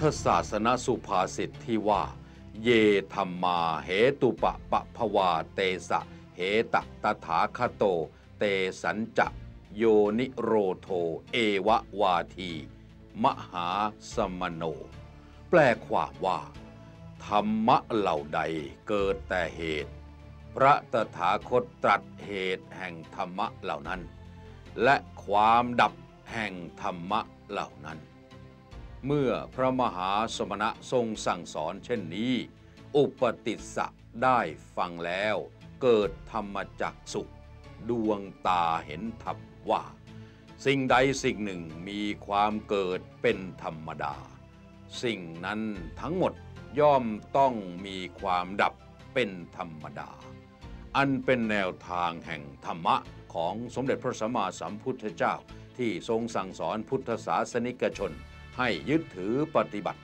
ธศาสนสุภาษิตที่ว่า เยธรรมาเหตุปะปะภวาเตสะ เหตะตถาคโต เตสัญจะ โยนิโรโท เอวะวาที มหาสมโน แปลความว่า ธรรมะเหล่าใดเกิดแต่เหตุ พระตถาคตตรัสเหตุแห่งธรรมะเหล่านั้น และความดับแห่งธรรมะเหล่านั้น เมื่อพระมหาสมณะทรงสั่งสอนเช่นนี้ อุปติสสะได้ฟังแล้ว เกิดธรรมจักสุข ดวงตาเห็นธรรมว่า สิ่งใดสิ่งหนึ่งมีความเกิดเป็นธรรมดา สิ่งนั้นทั้งหมดย่อมต้องมีความดับเป็นธรรมดา อันเป็นแนวทางแห่งธรรมะของสมเด็จพระสัมมาสัมพุทธเจ้าที่ทรงสั่งสอนพุทธศาสนิกชน ให้ยึดถือปฏิบัติ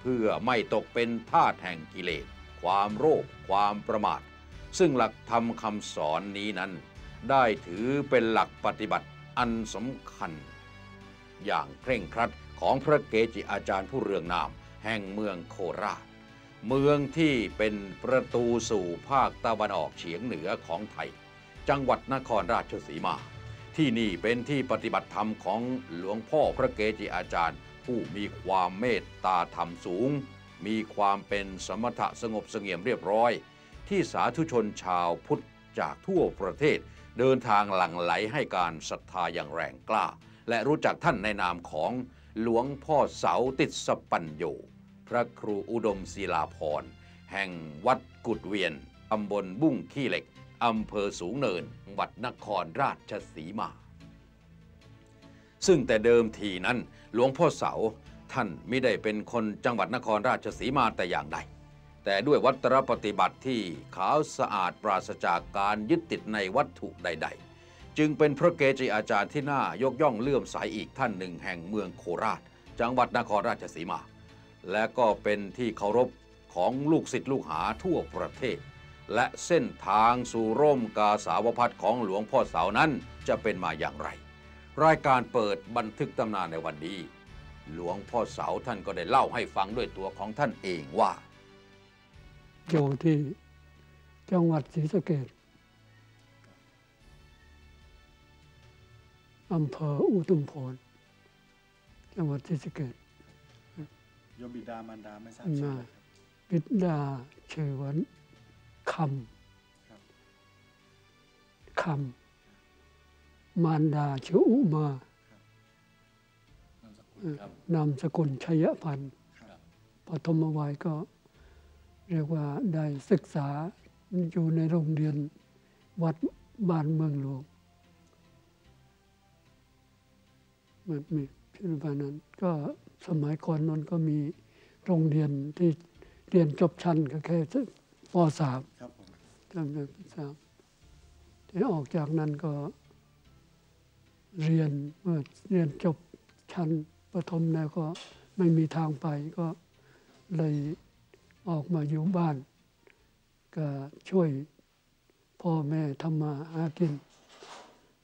เพื่อไม่ตกเป็นทาสแห่งกิเลส ความโรค ความประมาท ซึ่งหลักธรรมคำสอนนี้นั้น ได้ถือเป็นหลักปฏิบัติอันสำคัญ อย่างเคร่งครัดของพระเกจิอาจารย์ผู้เรืองนาม แห่งเมืองโคราช เมืองที่เป็นประตูสู่ภาคตะวันออกเฉียงเหนือของไทย จังหวัดนครราชสีมาที่นี่เป็นที่ปฏิบัติธรรมของหลวงพ่อพระเกจิอาจารย์ ผู้มีความเมตตาธรรมสูง มีความเป็นสมถะสงบเสงี่ยมเรียบร้อย ที่สาธุชนชาวพุทธจากทั่วประเทศ เดินทางหลั่งไหลให้การศรัทธาอย่างแรงกล้า และรู้จักท่านในนามของหลวงพ่อเสาติดสปัญโยพระครูอุดมศิลาพรแห่งวัดกุดเวียนตำบลบุ้งขี้เหล็กอำเภอสูงเนินจังหวัดนครราชสีมา ซึ่งแต่เดิมทีนั้นหลวงพ่อเสาท่านไม่ได้เป็นคนจังหวัดนครราชสีมาแต่อย่างใด แต่ด้วยวัตรปฏิบัติที่ขาวสะอาดปราศจากการยึดติดในวัตถุใด ๆ จึงเป็นพระเกจิอาจารย์ที่น่ายกย่องเลื่อมใสอีกท่านหนึ่งแห่งเมืองโคราช จังหวัดนครราชสีมา และก็เป็นที่เคารพของลูกศิษย์ลูกหาทั่วประเทศ และเส้นทางสู่ร่มกาสาวพัดของหลวงพ่อเสานั้นจะเป็นมาอย่างไร รายการเปิดบันทึกตำนานในวันนี้ หลวงพ่อเสาท่านก็ได้เล่าให้ฟังด้วยตัวของท่านเองว่าอยู่ที่จังหวัดศรีสะเกษอำเภออุทุมพรจังหวัดศรีสะเกษโยมบิดามารดาไม่ทราบชื่อมาเลยครับบิดาชื่อวันคครับำคำ มารดาชื่ออุมาครับนามสกุลชัยพันธ์ครับปฐมวัยก็เรียกว่าได้ศึกษาอยู่ในโรงเรียนวัดบ้านเมืองหลวงมันมีพิธีการนั้น ก็สมัยก่อนนั้นก็มีโรงเรียนที่เรียนจบชั้นก็แค่ปสามครับผมจำได้ปสามที่ออกจากนั้นก็ เรียนเมื่อเรียนจบชั้นประถมแล้วก็ไม่มีทางไปก็เลยออกมาอยู่บ้าน ก็ช่วยพ่อแม่ทำมาหากิน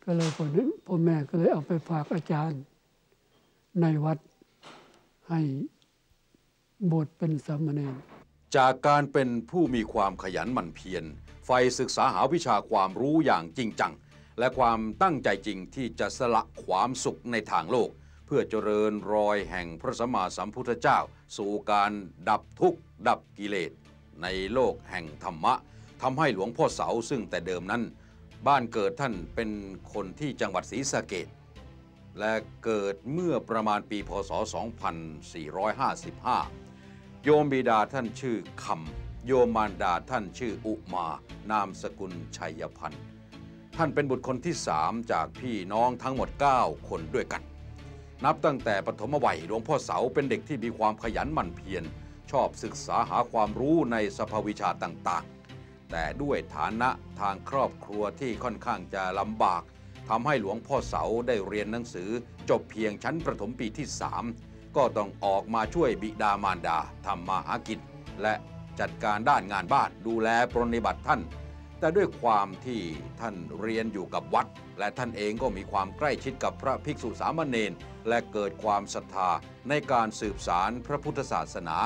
ก็เลยคนนี้พ่อแม่ก็เลยเอาไปฝากอาจารย์ ในวัดให้บวชเป็นสามเณรจากการเป็นผู้มีความขยันหมั่นเพียรใฝ่ศึกษาหาวิชาความรู้อย่างจริงจัง และความตั้งใจจริงที่จะสละความสุขในทางโลก เพื่อเจริญรอยแห่งพระสัมมาสัมพุทธเจ้า สู่การดับทุกข์ดับกิเลส ในโลกแห่งธรรมะทำให้หลวงพ่อเสาซึ่งแต่เดิมนั้น บ้านเกิดท่านเป็นคนที่จังหวัดศรีสะเกษและเกิดเมื่อประมาณปีพศ 2455 โยมบิดาท่านชื่อคำโยมมารดาท่านชื่ออุมา นามสกุลชัยพันธ์ ท่านเป็นบุตรคนที่สามจากพี่น้องทั้งหมด 9 คนด้วยกัน นับตั้งแต่ปฐมวัยหลวงพ่อเสาเป็นเด็กที่มีความขยันหมั่นเพียร ชอบศึกษาหาความรู้ในสภาวิชาต่างๆ แต่ด้วยฐานะทางครอบครัวที่ค่อนข้างจะลำบากทำให้หลวงพ่อเสาได้เรียนหนังสือ จบเพียงชั้นประถมปีที่3ก็ต้องออกมาช่วยบิดามารดาทำมาหากินและจัดการด้านงานบ้านดูแลปรนนิบัติท่าน แต่ด้วยความที่ท่านเรียนอยู่กับวัด และท่านเองก็มีความใกล้ชิดกับพระภิกษุสามเณรและเกิดความศรัทธาในการสืบสารพระพุทธศาสนา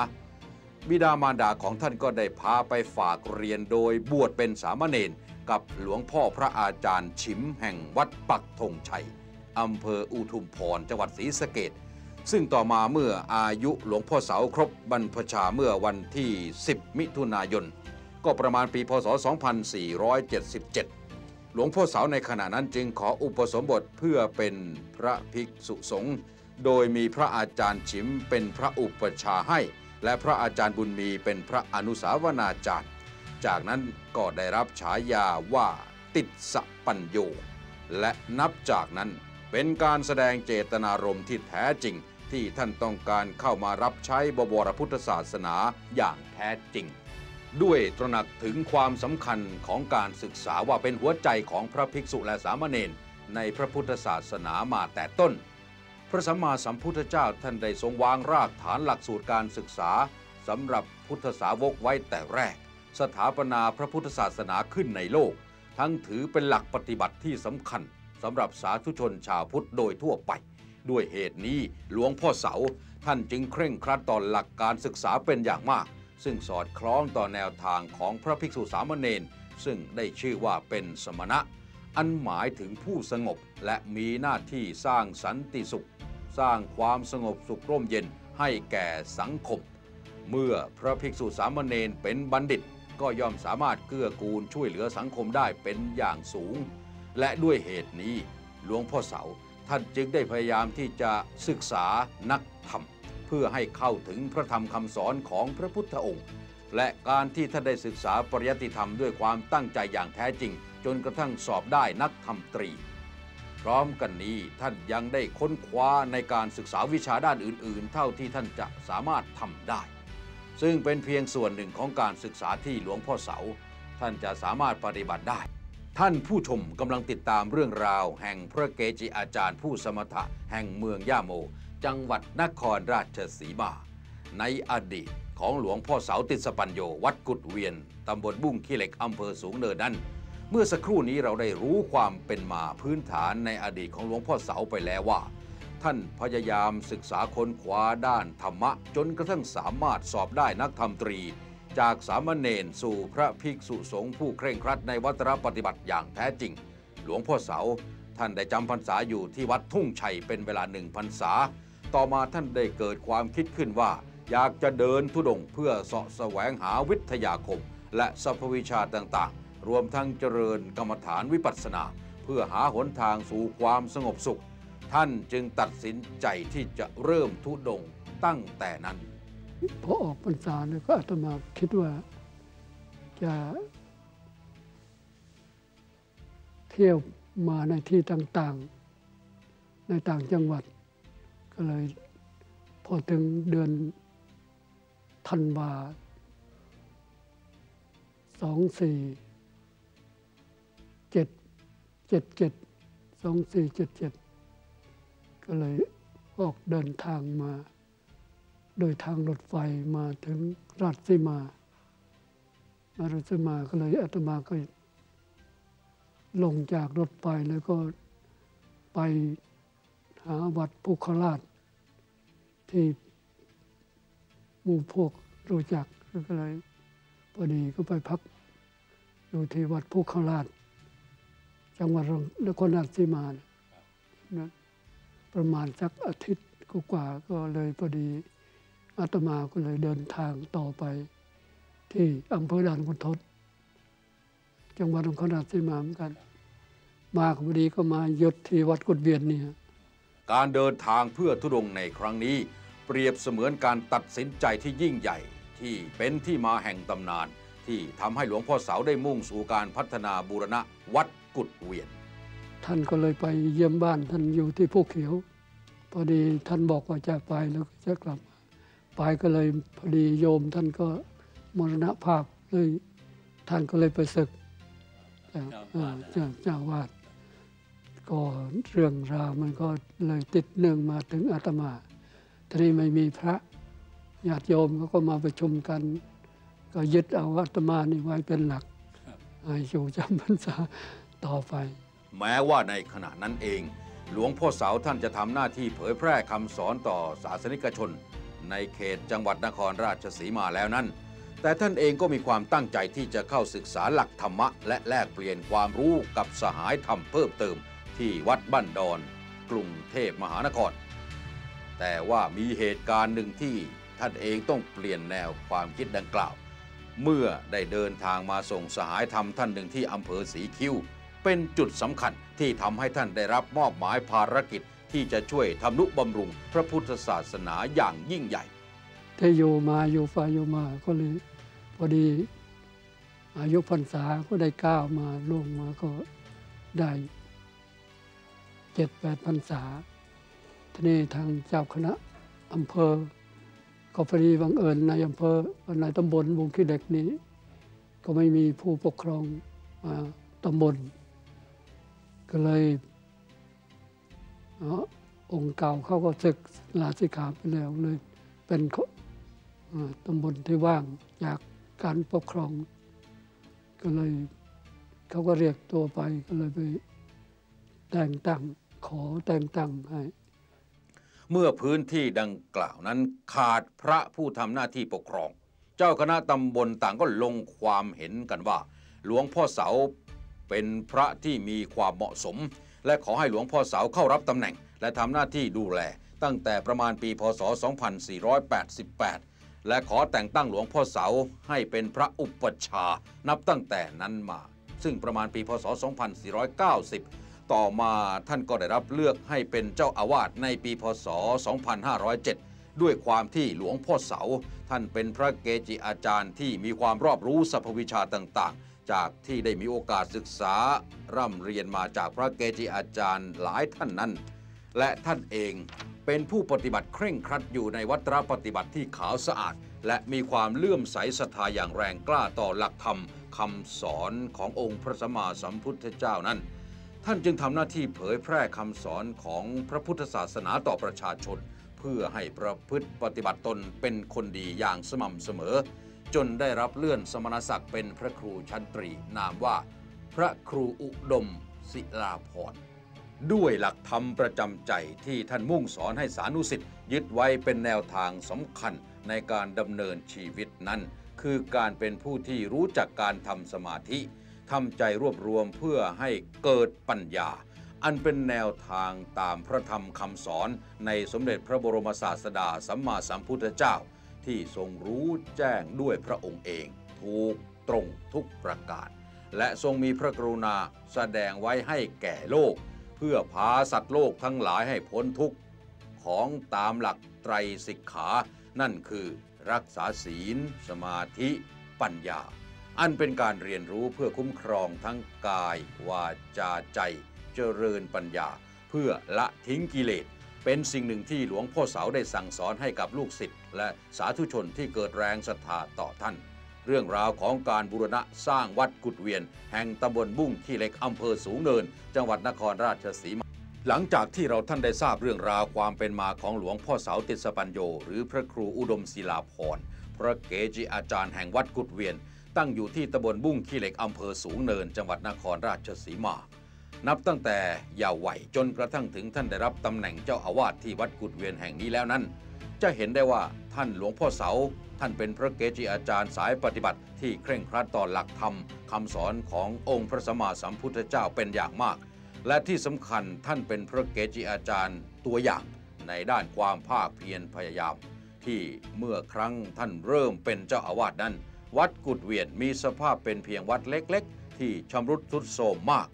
บิดามารดาของท่านก็ได้พาไปฝากเรียนโดยบวชเป็นสามเณรกับหลวงพ่อพระอาจารย์ชิมแห่งวัดปักธงชัยอำเภออุทุมพรจังหวัดศรีสะเกดซึ่งต่อมาเมื่ออายุหลวงพ่อเสาครบบรรพชาเมื่อวันที่ 10 มิถุนายน ก็ประมาณปีพศ 2477 หลวงพ่อเสาในขณะนั้นจึงขออุปสมบทเพื่อเป็นพระภิกษุสงฆ์โดยมีพระอาจารย์ชิมเป็นพระอุปชฌาย์ให้ และพระอาจารย์บุญมีเป็นพระอนุสาวนาจารย์ จากนั้นก็ได้รับฉายาว่าติดสปัญโย และนับจากนั้นเป็นการแสดงเจตนารมณ์ที่แท้จริงที่ท่านต้องการเข้ามารับใช้บวรพุทธศาสนาอย่างแท้จริง ด้วยตระหนักถึงความสำคัญของการศึกษาว่าเป็นหัวใจของพระภิกษุและสามเณรในพระพุทธศาสนามาแต่ต้น พระสัมมาสัมพุทธเจ้าท่านได้ทรงวางรากฐานหลักสูตรการศึกษาสำหรับพุทธสาวกไว้แต่แรก สถาปนาพระพุทธศาสนาขึ้นในโลก ทั้งถือเป็นหลักปฏิบัติที่สำคัญสำหรับสาธุชนชาวพุทธโดยทั่วไป ด้วยเหตุนี้หลวงพ่อเสาท่านจึงเคร่งครัดต่อหลักการศึกษาเป็นอย่างมาก ซึ่งสอดคล้องต่อแนวทางของพระภิกษุสามเณรซึ่งได้ชื่อว่าเป็นสมณะ อันหมายถึงผู้สงบและมีหน้าที่สร้างสันติสุข สร้างความสงบสุขร่มเย็นให้แก่สังคม เมื่อพระภิกษุสามเณรเป็นบัณฑิต ก็ย่อมสามารถเกื้อกูลช่วยเหลือสังคมได้เป็นอย่างสูง และด้วยเหตุนี้หลวงพ่อเสาท่านจึงได้พยายามที่จะศึกษานักธรรม เพื่อให้เข้าถึงพระธรรมคำสอนของพระพุทธองค์ และการที่ท่านได้ศึกษาปริยัติธรรมด้วยความตั้งใจอย่างแท้จริง จนกระทั่งสอบได้นักธรรมตรี พร้อมกันนี้ท่านยังได้ค้นคว้าในการศึกษาวิชาด้านอื่น ๆ เท่าที่ท่านจะสามารถทำได้ ซึ่งเป็นเพียงส่วนหนึ่งของการศึกษาที่หลวงพ่อเสา ท่านจะสามารถปฏิบัติได้ท่านผู้ชมกำลังติดตามเรื่องราว แห่งพระเกจิอาจารย์ผู้สมถะแห่งเมืองย่าโม จังหวัดนครราชสีมา ในอดีตของหลวงพ่อเสาติสปัญโยวัดกุดเวียนตำบลบุ้งขี้เหล็กอำเภอสูงเนินนั้น เมื่อสักครู่นี้เราได้รู้ความเป็นมาพื้นฐานในอดีตของหลวงพ่อเสาไปแล้วว่า ท่านพยายามศึกษาค้นคว้าด้านธรรมะ จนกระทั่งสามารถสอบได้นักธรรมตรี จากสามเณรสู่พระภิกษุสงฆ์ผู้เคร่งครัดในวัตรปฏิบัติอย่างแท้จริง หลวงพ่อเสาท่านได้จำพรรษาอยู่ที่วัดทุ่งชัยเป็นเวลาหนึ่งพรรษา ต่อมาท่านได้เกิดความคิดขึ้นว่า อยากจะเดินทุดงเพื่อเสาะแสวงหาวิทยาคม และสรพวิชาต่างๆ รวมทั้งเจริญกรรมฐานวิปัสสนา เพื่อหาหนทางสู่ความสงบสุข ท่านจึงตัดสินใจที่จะเริ่มทุดงตั้งแต่นั้นพอออกพรรษาเนี่ยก็อาตมาคิดว่าจะเที่ยวมาในที่ต่างๆ ในต่างจังหวัด เลย พอถึงเดือนธันวาสองสี่เจ็ดเจ็ดเจ็ดสองสี่เจ็ดเจ็ดก็เลยออกเดินทางมา โดยทางรถไฟมาถึงราชสีมามาราชสีมาก็เลยอาตมาก็ลงจากรถไฟแล้วก็ไปหาวัดพุคราช ที่หมู่พวกรู้จักก็เลยพอดีก็ไปพักอยู่ที่วัดพุคราช จังหวัดนครราชสีมานะประมาณสักอาทิตย์กว่าก็เลยพอดีอาตมาก็เลยเดินทางต่อไป ที่อำเภอด่านคุณทศ จังหวัดนครราชสีมาเหมือนกัน มาพอดีก็มาหยุดที่วัดกุดเวียนเนี่ย การเดินทางเพื่อทุดงในครั้งนี้ เปรียบเสมือนการตัดสินใจที่ยิ่งใหญ่ ที่เป็นที่มาแห่งตำนาน ที่ทำให้หลวงพ่อเสาได้มุ่งสู่การพัฒนาบูรณะวัดกุดเวียน ท่านก็เลยไปเยี่ยมบ้านท่านอยู่ที่ภูเขียว พอดีท่านบอกว่าจะไปแล้วจะกลับ ไปก็เลยพอดีโยมท่านก็มรณภาพเลยท่านก็เลยไปศึกจากเอ่ากเจ้าวาด ก็เรื่องราวมันก็เลยติดเนื่องมาถึงอาตมาทีนี้ไม่มีพระญาติโยมเขาก็มาประชุมกัน ก็ยึดเอาอาตมานี่ไว้เป็นหลักให้อยู่จำพรรษาต่อไป แม้ว่าในขณะนั้นเอง หลวงพ่อเสาท่านจะทำหน้าที่เผยแพร่คำสอนต่อศาสนิกชน ในเขตจังหวัดนครราชสีมาแล้วนั้น แต่ท่านเองก็มีความตั้งใจที่จะเข้าศึกษาหลักธรรมะ และแลกเปลี่ยนความรู้กับสหายธรรมเพิ่มเติม ที่วัดบ้านดอน กรุงเทพมหานคร แต่ว่ามีเหตุการณ์หนึ่งที่ท่านเองต้องเปลี่ยนแนวความคิดดังกล่าว เมื่อได้เดินทางมาส่งสหายธรรมท่านหนึ่งที่อำเภอศรีคิ้ว เป็นจุดสำคัญที่ทำให้ท่านได้รับมอบหมายภารกิจที่จะช่วยทำนุบำรุงพระพุทธศาสนาอย่างยิ่งใหญ่ที่อยู่มาอยู่ไปอยู่มาก็เลยพอดีอายุพรรษาก็ได้ก้าวมาล่วงมาก็ได้ เจ็ดแปดพรรษาทีนี้ทางเจ้าคณะอำเภอก็พอดีบังเอิญในอำเภอในตำบลบุงขี้เหล็กนี้ ก็ไม่มีผู้ปกครองอ่าตำบล ก็เลยเอองค์เก่าเขาก็ศึกลาสิกขาไปแล้วเลย เป็นตำบลที่ว่างจากการปกครอง ก็เลยเขาก็เรียกตัวไปก็เลยไป แต่งตั้งขอแต่งตั้งให้ เมื่อพื้นที่ดังกล่าวนั้นขาดพระผู้ทำหน้าที่ปกครอง เจ้าคณะตำบลต่างก็ลงความเห็นกันว่า หลวงพ่อเสาเป็นพระที่มีความเหมาะสม และขอให้หลวงพ่อเสาเข้ารับตำแหน่ง และทำหน้าที่ดูแล ตั้งแต่ประมาณปีพศ 2488 และขอแต่งตั้งหลวงพ่อเสาให้เป็นพระอุปัชฌาย์นับตั้งแต่นั้นมา ซึ่งประมาณปีพศ 2490 ต่อมาท่านก็ได้รับเลือกให้เป็นเจ้าอาวาสในปีพศ 2507 ด้วยความที่หลวงพ่อเสา ท่านเป็นพระเกจิอาจารย์ที่มีความรอบรู้สรรพวิชาต่างๆ จากที่ได้มีโอกาสศึกษา ร่ำเรียนมาจากพระเกจิอาจารย์หลายท่านนั้น และท่านเองเป็นผู้ปฏิบัติเคร่งครัดอยู่ในวัตรปฏิบัติที่ขาวสะอาด และมีความเลื่อมใสศรัทธาอย่างแรงกล้าต่อหลักธรรมคำสอนขององค์พระสัมมาสัมพุทธเจ้านั้น ท่านจึงทำหน้าที่เผยแพร่คำสอนของพระพุทธศาสนาต่อประชาชน เพื่อให้ประพฤติปฏิบัติตนเป็นคนดีอย่างสม่ำเสมอ จนได้รับเลื่อนสมณศักดิ์เป็นพระครูชั้นตรี นามว่า พระครูอุดม ศิลาภรด้วยหลักธรรมประจำใจที่ท่านมุ่งสอนให้สานุสิทธิ์ยึดไว้เป็นแนวทางสำคัญในการดำเนินชีวิตนั้น คือการเป็นผู้ที่รู้จักการทำสมาธิ ทำใจรวบรวมเพื่อให้เกิดปัญญา อันเป็นแนวทางตามพระธรรมคำสอนในสมเด็จพระบรมศาสดาสัมมาสัมพุทธเจ้า ที่ทรงรู้แจ้งด้วยพระองค์เอง ถูกตรงทุกประการ และทรงมีพระกรุณาแสดงไว้ให้แก่โลก เพื่อพาสัตว์โลกทั้งหลายให้พ้นทุกข์ของตามหลักไตรสิกขา นั่นคือรักษาศีล สมาธิ ปัญญา อันเป็นการเรียนรู้เพื่อคุ้มครองทั้งกาย วาจาใจ เจริญปัญญา เพื่อละทิ้งกิเลส เป็นสิ่งหนึ่งที่หลวงพ่อเสาได้สั่งสอนให้กับลูกศิษย์และสาธุชนที่เกิดแรงศรัทธาต่อท่าน เรื่องราวของการบูรณะสร้างวัดกุดเวียน แห่งตำบลบุ้งขี้เหล็กอำเภอสูงเนิน จังหวัดนครราชสีมาหลังจากที่เราท่านได้ทราบเรื่องราวความเป็นมาของหลวงพ่อเสาติสปัญโย หรือพระครูอุดมศิลาภรพระเกจิอาจารย์แห่งวัดกุดเวียน ตั้งอยู่ที่ตำบลบุ้งขี้เหล็กอำเภอสูงเนิน จังหวัดนครราชสีมา นับตั้งแต่ยาว์วัยจนกระทั่งถึงท่านได้รับตำแหน่งเจ้าอาวาสที่วัดกุดเวียนแห่งนี้แล้วนั้น จะเห็นได้ว่าท่านหลวงพ่อเสา ท่านเป็นพระเกจิอาจารย์สายปฏิบัติที่เคร่งครัดต่อหลักธรรมคำสอนขององค์พระสัมมาสัมพุทธเจ้าเป็นอย่างมาก และที่สำคัญท่านเป็นพระเกจิอาจารย์ตัวอย่างในด้านความภาคเพียรพยายาม ที่เมื่อครั้งท่านเริ่มเป็นเจ้าอาวาสนั้น วัดกุดเวียนมีสภาพเป็นเพียงวัดเล็กๆ ที่ชำรุดทรุดโทรมมาก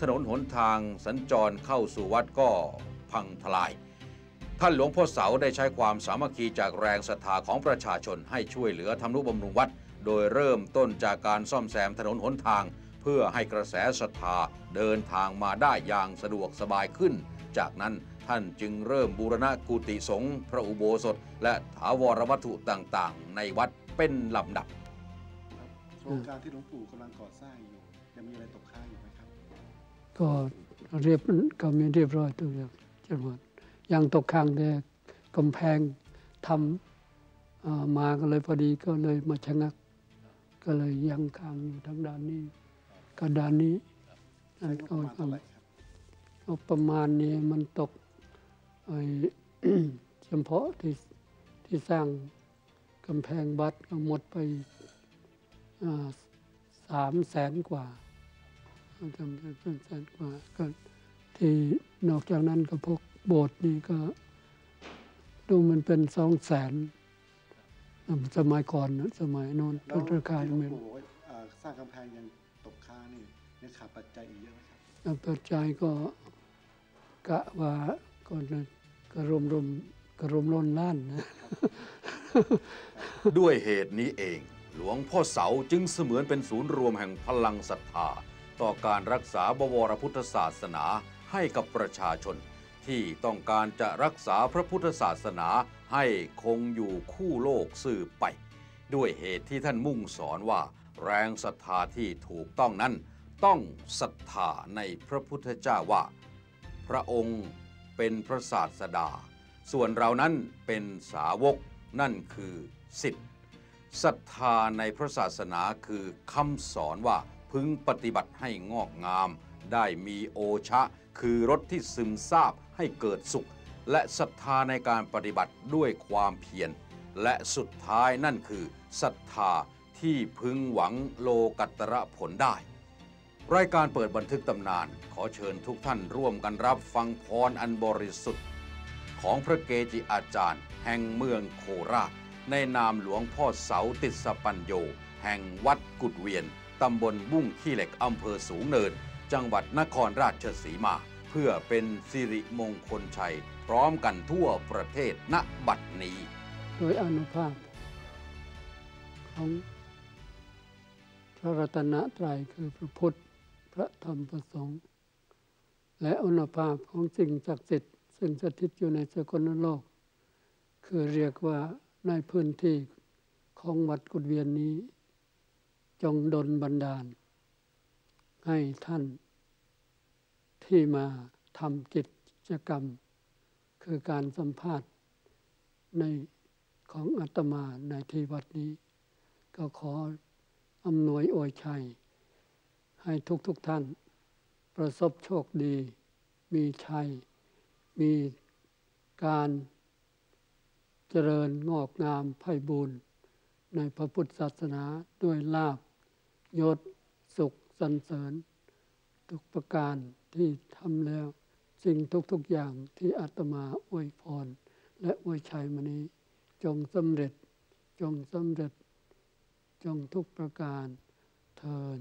ถนนหนทางสัญจรเข้าสู่วัดก็พังทลาย ท่านหลวงพ่อเสาได้ใช้ความสามัคคีจากแรงศรัทธาของประชาชนให้ช่วยเหลือทำนุบำรุงวัด โดยเริ่มต้นจากการซ่อมแซมถนนหนทาง เพื่อให้กระแสศรัทธาเดินทางมาได้อย่างสะดวกสบายขึ้น จากนั้นท่านจึงเริ่มบูรณะกุฏิสงฆ์พระอุโบสถ และถาวรวัตถุต่างๆ ในวัดเป็นลำดับครับ โครงการที่หลวงปู่กำลังก่อสร้างอยู่ยังมีอะไรตกค้างอยู่ไหมครับ ก็เรียบก็มีเรียบร้อยตัวอย่างจังหวัดยังตกค้างแต่กำแพงทำเอ่อมาก็เลยพอดีก็เลยมาชะงัก ก็เลยยังค้างอยู่ทางด้านนี้อ๋อกระดานนี้ใช้งบประมาณเท่าไหร่ครับงบประมาณนี้มันตกไอ้เฉพาะที่ที่สร้างกำแพงวัดก็หมดไป สามแสนกว่าจำเป็นเป็นแสนกว่าก็ที่นอกจากนั้นก็พวกโบสถ์นี่ก็ ดูมันเป็นสองแสนสมัยก่อนนะสมัยโน้นแล้วราคาที่หลวไม่งปู่บอกว่าเอ่อสร้างกำแพงยังตกค้างนี่ยังขาดปัจจัยอีกเยอะไหมครับแล้วปัจจัยก็กะว่าก็นะก็รวมรวมก็รวมล้นล้านนะ ด้วยเหตุนี้เอง หลวงพ่อเสาจึงเสมือนเป็นศูนย์รวมแห่งพลังศรัทธา ต่อการรักษาบวรพุทธศาสนาให้กับประชาชน ที่ต้องการจะรักษาพระพุทธศาสนาให้คงอยู่คู่โลกสืบไป ด้วยเหตุที่ท่านมุ่งสอนว่า แรงศรัทธาที่ถูกต้องนั้น ต้องศรัทธาในพระพุทธเจ้าว่า พระองค์เป็นพระศาสดา ส่วนเรานั้นเป็นสาวกนั่นคือสิทธิ ศรัทธาในพระศาสนาคือคำสอนว่าพึงปฏิบัติให้งอกงาม ได้มีโอชะ คือรสที่ซึมซาบให้เกิดสุข และศรัทธาในการปฏิบัติด้วยความเพียรและสุดท้ายนั่นคือศรัทธาที่พึงหวังโลกัตระผลได้ รายการเปิดบันทึกตำนาน ขอเชิญทุกท่านร่วมกันรับฟังพรอันบริสุทธิ์ ของพระเกจิอาจารย์แห่งเมืองโคราช ในนามหลวงพ่อเสาติสปัญโย แห่งวัดกุดเวียน ตำบลบุ้งขี้เหล็กอำเภอสูงเนิน จังหวัดนครราชสีมา เพื่อเป็นสิริมงคลชัย พร้อมกันทั่วประเทศณบัดนี้ โดยอนุภาพ ของพระรัตนตรัยคือพระพุทธ พระธรรมพระสงฆ์และอนุภาพของสิ่งศักดิ์สิทธิ์ซึ่งสถิตอยู่ในสกลโลก คือเรียกว่า ในพื้นที่ของวัดกุดเวียนนี้ จงดลบันดาล ให้ท่านที่มาทำกิจกรรม คือการสัมภาษณ์ในของอาตมาในที่วัดนี้ ก็ขออำนวยอวยชัย ให้ทุกๆทท่าน ประสบโชคดี มีชัย มีการ เจริญงอกงามไพ่บูรณ์ในพระพุทธศาสนาด้วยลาบยศสุขสรรเสริญ ทุกประการที่ทำแล้ว สิ่งทุกๆอย่างที่อาตมาอวยพร และอวยชัยมานี้ จงสำเร็จจงสำเร็จ จงทุกประการเทิน